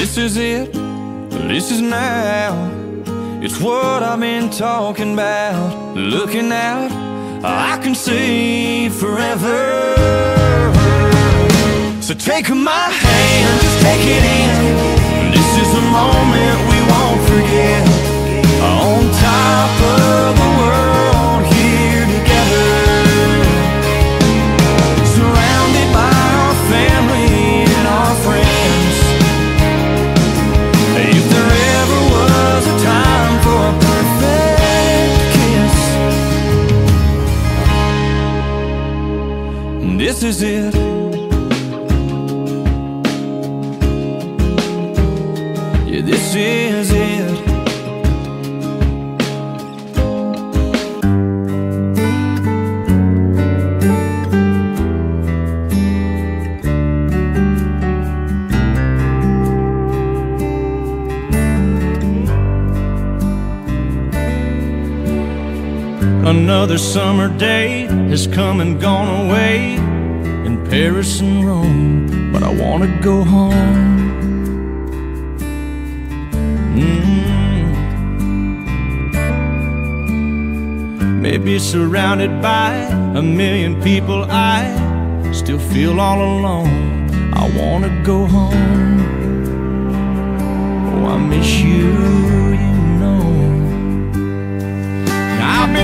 This is it, this is now. It's what I've been talking about. Looking out, I can see forever. So take my hand, just take it in. This is a moment we won't forget. On top of the Another summer day has come and gone away in Paris and Rome, but I want to go home. Mm. Maybe surrounded by a million people, I still feel all alone. I want to go home. Oh, I miss you,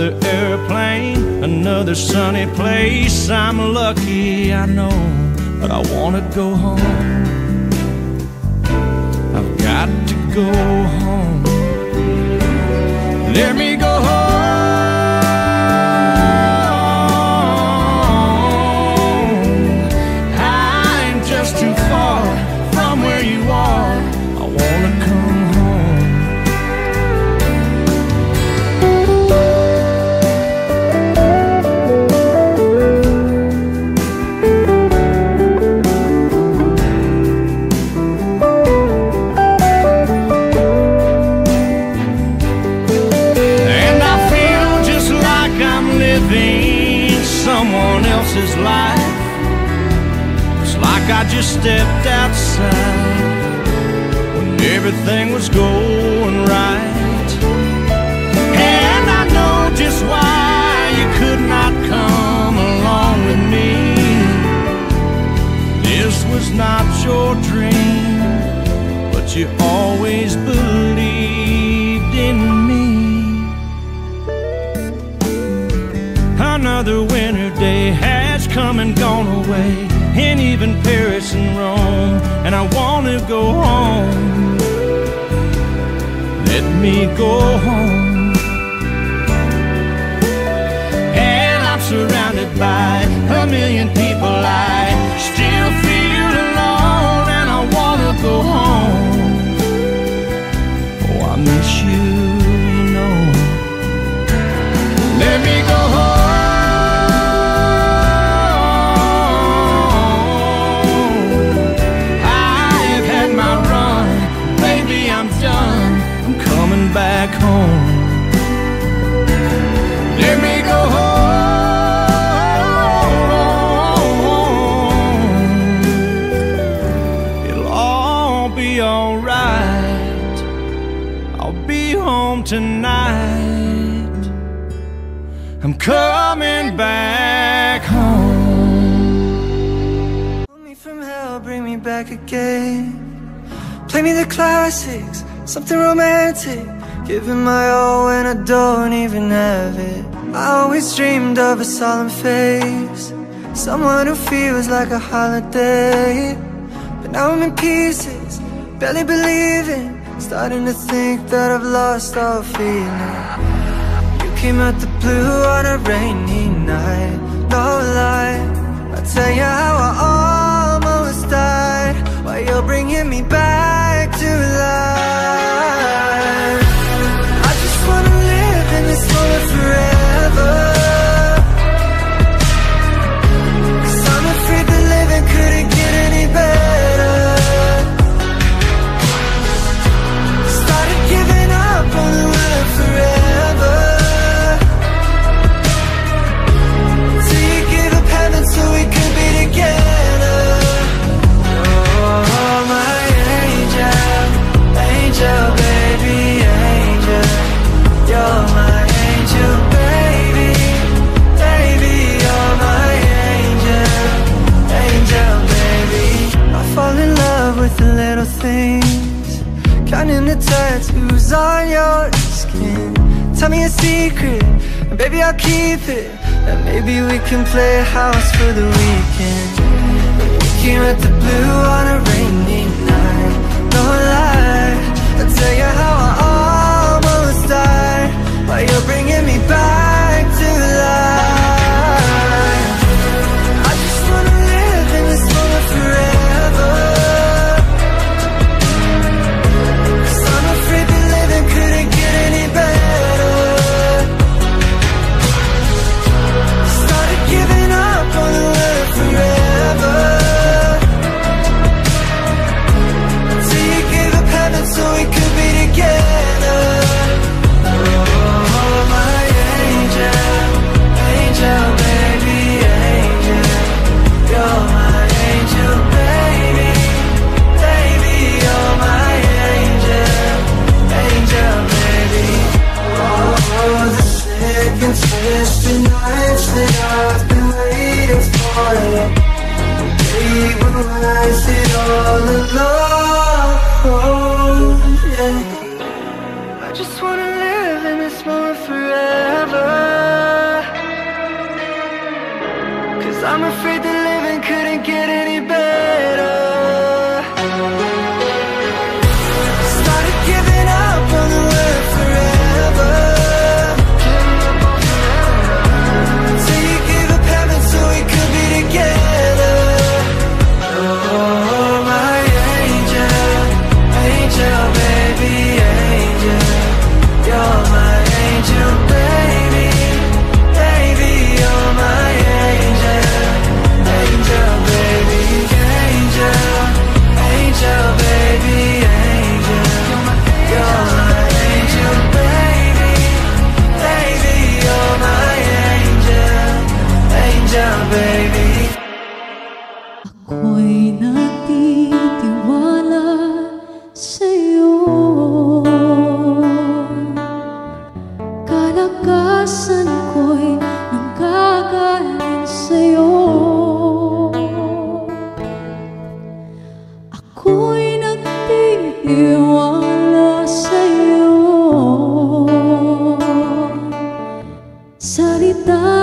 Another airplane, another sunny place. I'm lucky, I know, but I wanna go home. I've got to go home. Let me I just stepped outside when everything was going right. And I know just why you could not come along with me. This was not your dream, but you always believed in me. Another winter day come and gone away, and even Paris and Rome, and I want to go home. Let me go home. And I'm surrounded by a million Play me the classics, something romantic. Giving my all when I don't even have it. I always dreamed of a solemn face, someone who feels like a holiday. But now I'm in pieces, barely believing. Starting to think that I've lost all feeling. You came out the blue on a rainy night, no lie. I'll tell you how I almost died while you're bringing me back to a secret, baby I'll keep it. And maybe we can play house for the weekend. We came at the blue on a rainy for when I sit all alone, yeah. I just wanna live in this moment forever. Cause I'm afraid that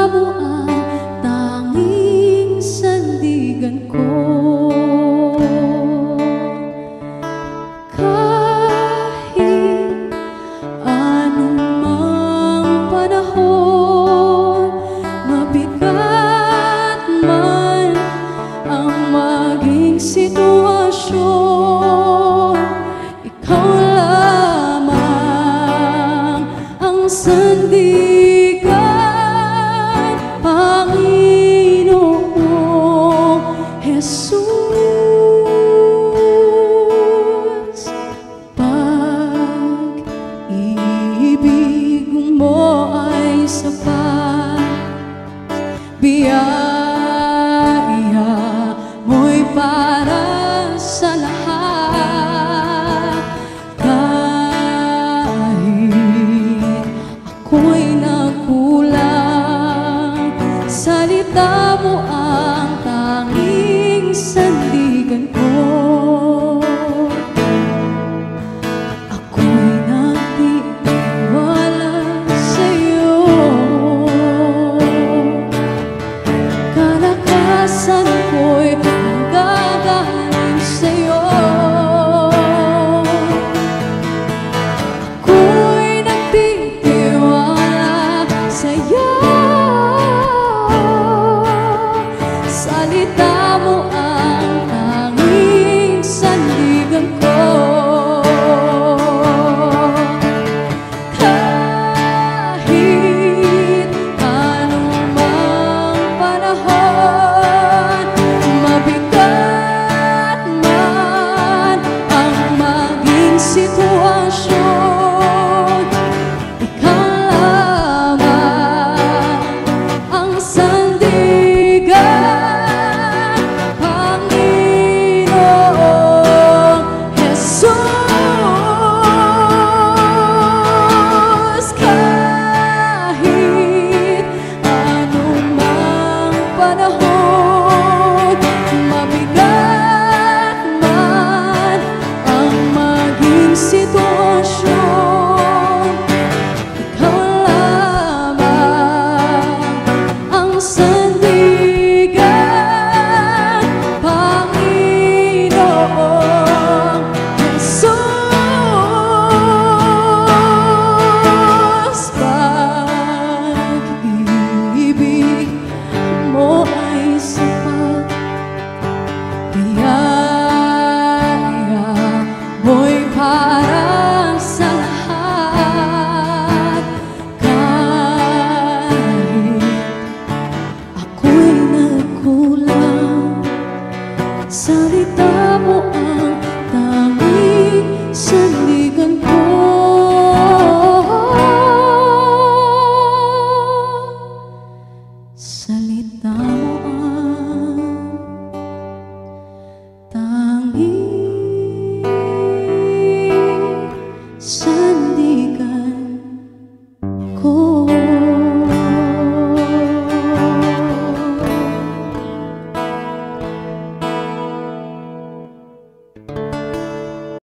ikaw ang tanging sandigan ko. Kahit anumang panahon Mabigat man ang maging sitwasyon Ikaw lang upon a